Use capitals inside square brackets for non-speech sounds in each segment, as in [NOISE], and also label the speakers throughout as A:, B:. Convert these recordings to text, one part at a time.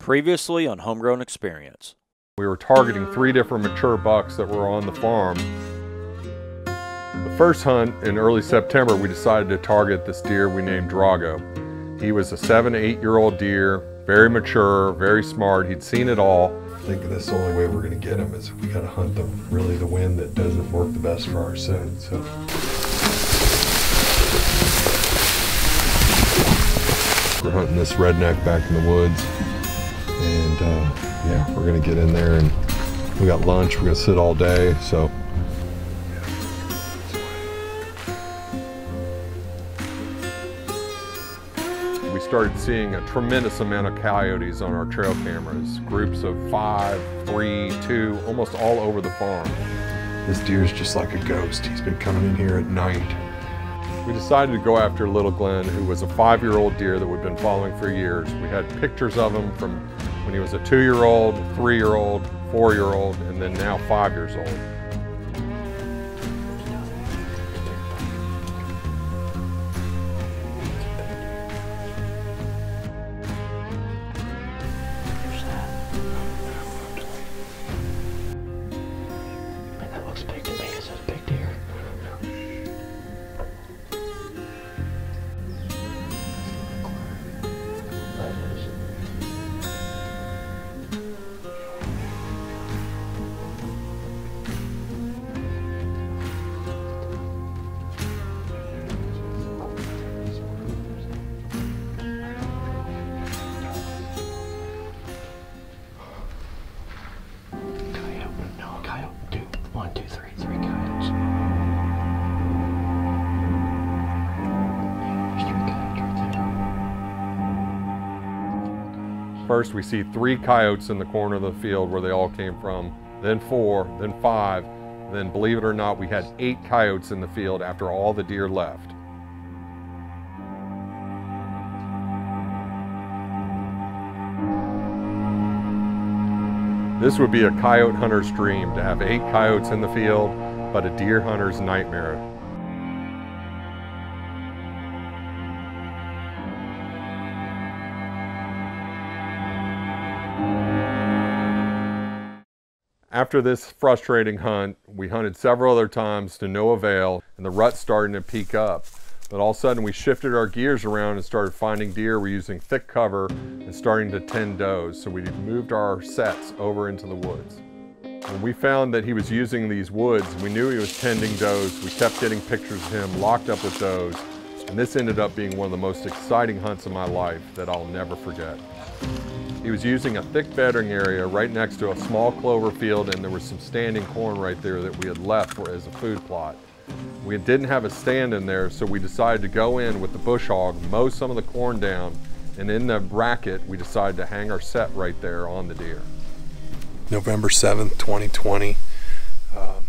A: Previously on Homegrown Experience.
B: We were targeting three different mature bucks that were on the farm. The first hunt in early September, we decided to target this deer we named Drago. He was a seven, eight year old deer, very mature, very smart. He'd seen it all.
C: I think that's the only way we're going to get him is we got to hunt the really the wind that doesn't work the best for our scent. So. We're hunting this redneck back in the woods. And uh, yeah, we're gonna get in there and we got lunch. We're gonna sit all day. So
B: we started seeing a tremendous amount of coyotes on our trail cameras. Groups of five, three, two, almost all over the farm.
C: This deer's just like a ghost. He's been coming in here at night.
B: We decided to go after Little Glenn, who was a five-year-old deer that we'd been following for years. We had pictures of him from when he was a two-year-old, three-year-old, four-year-old, and then now five years old.
D: That looks big to me. It's a big
B: First, we see three coyotes in the corner of the field where they all came from, then four, then five, then believe it or not, we had eight coyotes in the field after all the deer left. This would be a coyote hunter's dream to have eight coyotes in the field, but a deer hunter's nightmare. After this frustrating hunt, we hunted several other times to no avail, and the rut starting to peak up. But all of a sudden, we shifted our gears around and started finding deer. We're using thick cover and starting to tend does. So we moved our sets over into the woods. When we found that he was using these woods, we knew he was tending does. We kept getting pictures of him locked up with does. And this ended up being one of the most exciting hunts of my life that I'll never forget. He was using a thick bedding area right next to a small clover field and there was some standing corn right there that we had left for, as a food plot. We didn't have a stand in there, so we decided to go in with the bush hog, mow some of the corn down, and in the bracket, we decided to hang our set right there on the deer.
C: November 7th, 2020. Um,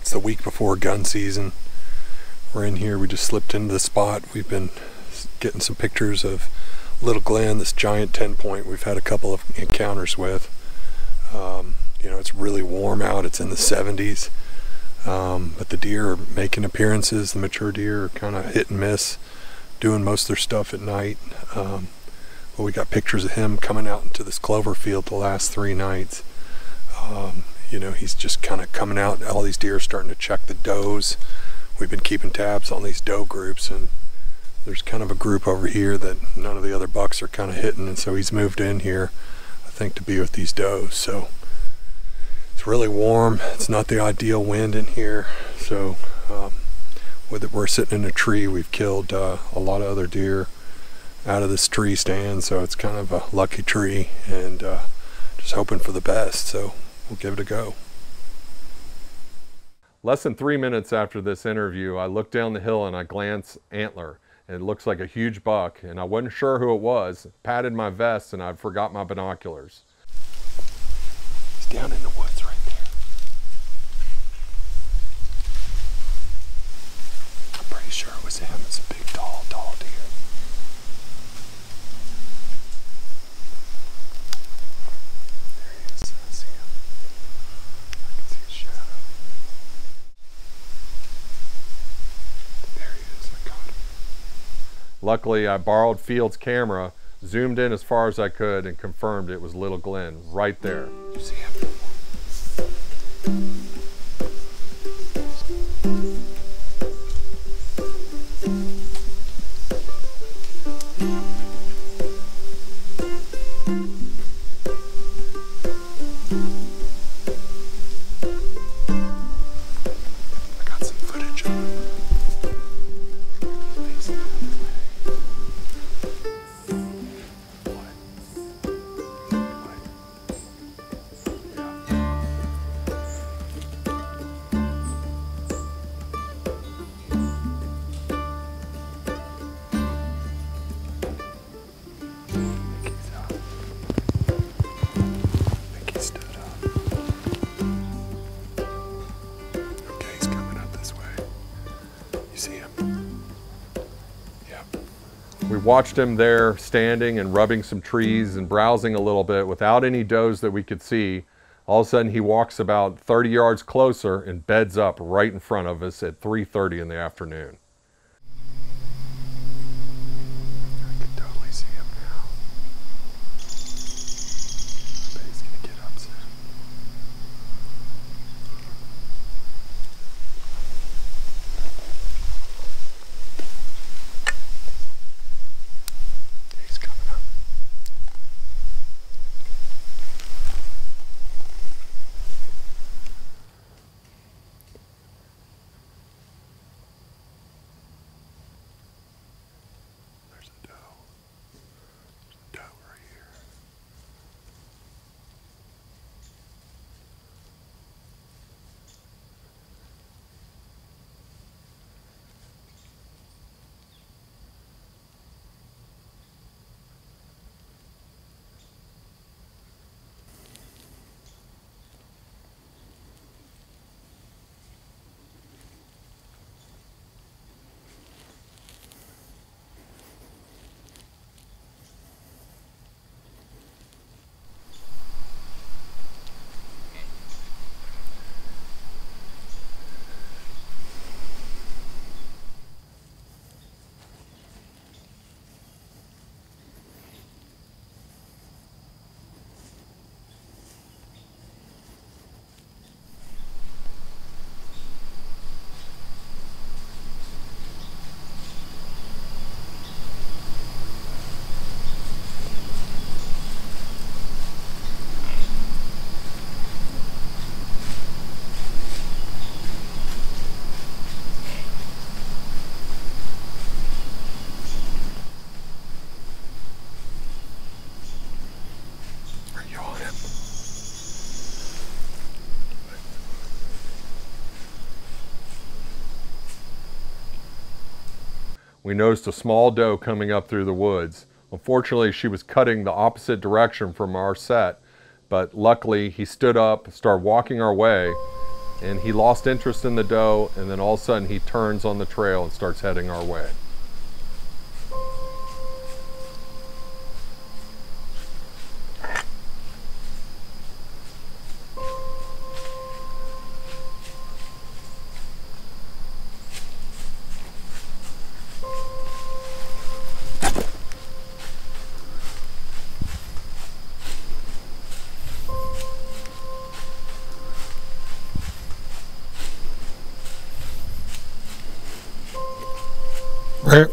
C: it's the week before gun season. We're in here. We just slipped into the spot. We've been getting some pictures of Little Glenn, this giant 10 point we've had a couple of encounters with. Um, you know, it's really warm out. It's in the 70s. Um, but the deer are making appearances. The mature deer are kind of hit and miss, doing most of their stuff at night. Um, but we got pictures of him coming out into this clover field the last three nights. Um, you know, he's just kind of coming out. All these deer are starting to check the does. We've been keeping tabs on these doe groups, and there's kind of a group over here that none of the other bucks are kind of hitting, and so he's moved in here, I think, to be with these does. So it's really warm. It's not the ideal wind in here, so um, we're sitting in a tree. We've killed uh, a lot of other deer out of this tree stand, so it's kind of a lucky tree, and uh, just hoping for the best. So we'll give it a go.
B: Less than three minutes after this interview, I looked down the hill and I glance antler. It looks like a huge buck, and I wasn't sure who it was. Patted my vest and I forgot my binoculars.
C: He's down in the woods right there. I'm pretty sure it was him. It's a big, tall, tall deer. There he is. I see him. I can see his shadow. There he is. I got him.
B: Luckily, I borrowed Field's camera zoomed in as far as I could, and confirmed it was little Glenn right there.
C: You see him? I
B: watched him there standing and rubbing some trees and browsing a little bit without any does that we could see. All of a sudden he walks about 30 yards closer and beds up right in front of us at 3:30 in the afternoon. We noticed a small doe coming up through the woods. Unfortunately, she was cutting the opposite direction from our set, but luckily he stood up, started walking our way, and he lost interest in the doe, and then all of a sudden he turns on the trail and starts heading our way.
C: Right.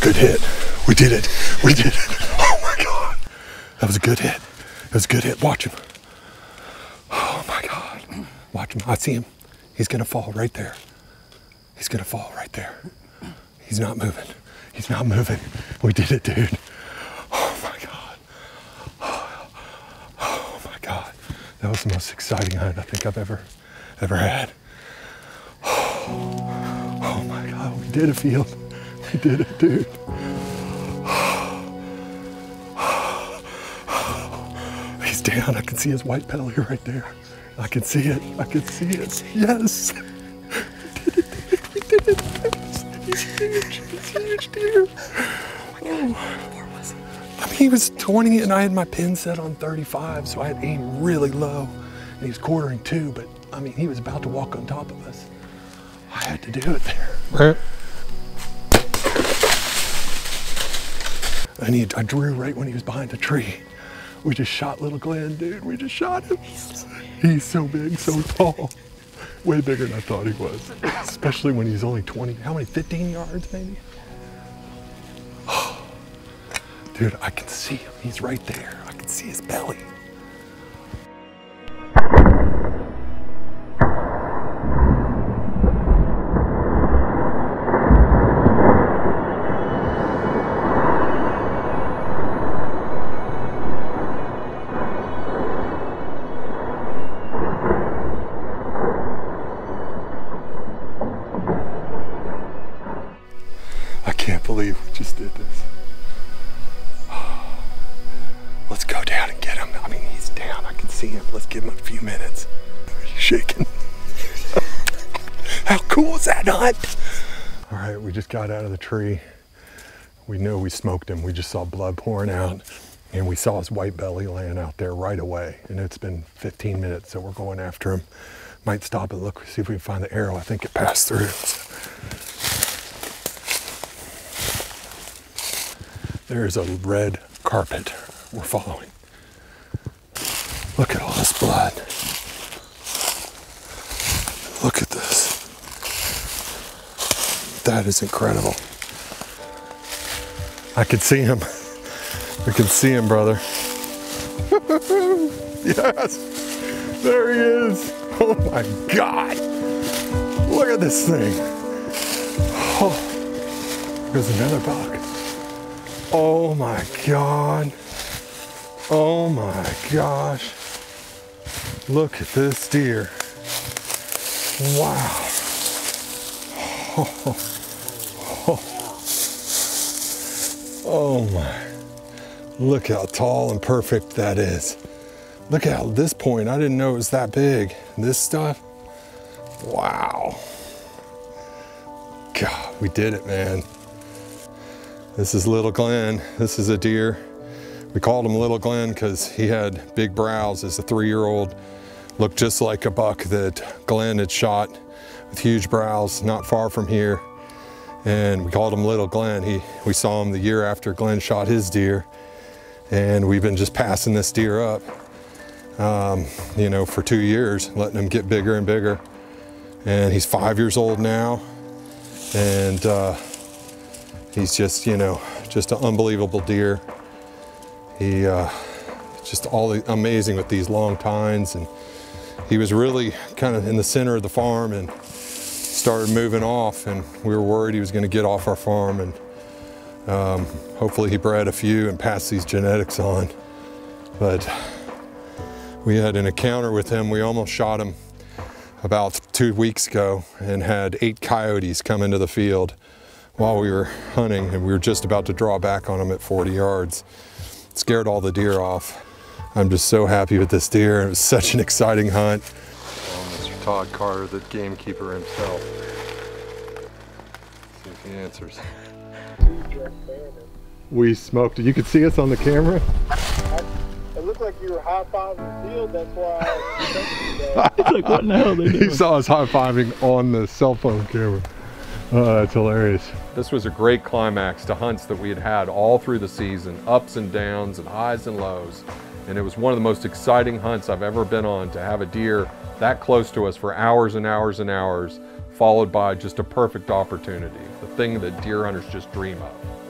C: Good hit. We did it. We did it. [LAUGHS] Oh my God. That was a good hit. That was a good hit. Watch him. Oh my God. Watch him. I see him. He's going to fall right there. He's going to fall right there. He's not moving. He's not moving. We did it, dude. Oh my God. Oh my God. That was the most exciting hunt I think I've ever, ever had. Oh [SIGHS] oh my God. We did a Field. We did it, dude. [SIGHS] He's down. I can see his white belly right there. I can see it. I can see it. Yes. [LAUGHS] We did it. We did it. He's huge. He's huge, dude. Oh. [SIGHS] I mean, he was 20 and I had my pin set on 35, so I had aimed really low. And he was quartering to, but I mean, he was about to walk on top of us. I had to do it there. And he, I drew right when he was behind the tree. We just shot little Glenn, dude. We just shot him. He's so big, so tall. Way bigger than I thought he was. Especially when he's only 20, how many, 15 yards maybe? [SIGHS] Dude, I can see him. He's right there. I can see his belly. Hunt? All right, we just got out of the tree. We know we smoked him. We just saw blood pouring out and we saw his white belly laying out there right away. And it's been 15 minutes, so we're going after him. Might stop and look, see if we can find the arrow. I think it passed through. There's a red carpet we're following. Look at all this blood. Look at this. That is incredible. I can see him. [LAUGHS] I can see him, brother. [LAUGHS] yes. There he is. Oh my God. Look at this thing. Oh, there's another buck. Oh my God. Oh my gosh. Look at this deer. Wow. [LAUGHS] Oh, my. Look how tall and perfect that is. Look how this point, I didn't know it was that big. This stuff. Wow. God, we did it, man. This is Little Glenn. This is a deer. We called him Little Glenn because he had big brows as a three-year-old. Looked just like a buck that Glenn had shot huge brows not far from here. And we called him Little Glenn. He, we saw him the year after Glenn shot his deer. And we've been just passing this deer up, um, you know, for two years, letting him get bigger and bigger. And he's five years old now. And uh, he's just, you know, just an unbelievable deer. He uh, just all the, amazing with these long tines, and he was really kind of in the center of the farm and started moving off, and we were worried he was going to get off our farm, and um, hopefully he bred a few and passed these genetics on. But we had an encounter with him. We almost shot him about two weeks ago and had eight coyotes come into the field while we were hunting and we were just about to draw back on them at 40 yards. Scared all the deer off. I'm just so happy with this deer. It was such an exciting hunt. Mr. Todd Carter, the gamekeeper himself. See if he answers. We smoked it. You could see us on the camera.
E: It looked like you were high fiving the field. That's why I [LAUGHS]
D: It's like, what in the hell are they
B: He saw us high fiving on the cell phone camera. Oh, that's hilarious. This was a great climax to hunts that we had had all through the season, ups and downs and highs and lows. And it was one of the most exciting hunts I've ever been on to have a deer that close to us for hours and hours and hours, followed by just a perfect opportunity, the thing that deer hunters just dream of.